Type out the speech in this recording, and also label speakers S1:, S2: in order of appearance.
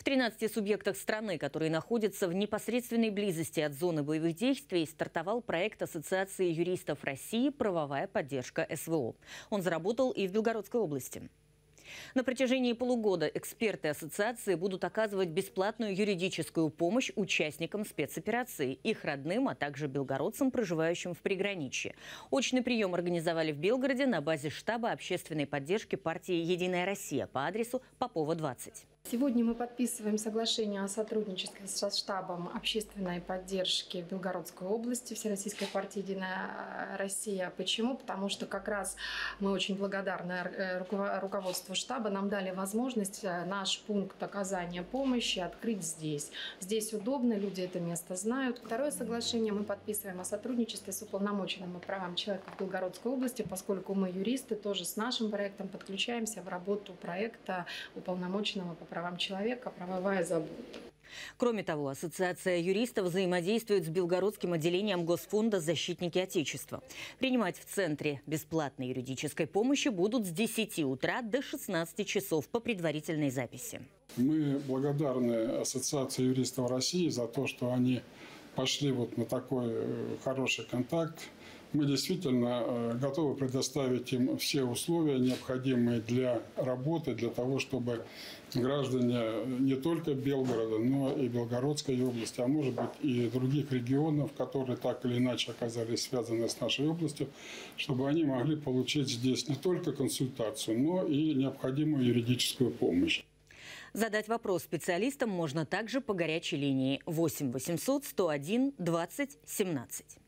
S1: В 13 субъектах страны, которые находятся в непосредственной близости от зоны боевых действий, стартовал проект Ассоциации юристов России «Правовая поддержка СВО». Он заработал и в Белгородской области. На протяжении полугода эксперты ассоциации будут оказывать бесплатную юридическую помощь участникам спецоперации, их родным, а также белгородцам, проживающим в приграничье. Очный прием организовали в Белгороде на базе штаба общественной поддержки партии «Единая Россия» по адресу Попова 20.
S2: Сегодня мы подписываем соглашение о сотрудничестве со штабом общественной поддержки в Белгородской области Всероссийской партии «Единая Россия». Почему? Потому что как раз мы очень благодарны э, руководству штаба. Нам дали возможность э, наш пункт оказания помощи открыть здесь. Здесь удобно, люди это место знают. Второе соглашение мы подписываем о сотрудничестве с уполномоченным по правам человека в Белгородской области, поскольку мы юристы тоже с нашим проектом подключаемся в работу проекта уполномоченного по правам человека, правовая забота.
S1: Кроме того, Ассоциация юристов взаимодействует с Белгородским отделением Госфонда «Защитники Отечества». Принимать в Центре бесплатной юридической помощи будут с 10 утра до 16 часов по предварительной записи.
S3: Мы благодарны Ассоциации юристов России за то, что они пошли вот на такой э, хороший контакт мы действительно э, готовы предоставить им все условия, необходимые для работы, для того, чтобы граждане не только Белгорода, но и Белгородской области, а может быть и других регионов, которые так или иначе оказались связаны с нашей областью, чтобы они могли получить здесь не только консультацию, но и необходимую юридическую помощь.
S1: Задать вопрос специалистам можно также по горячей линии 8 800 101 20 17.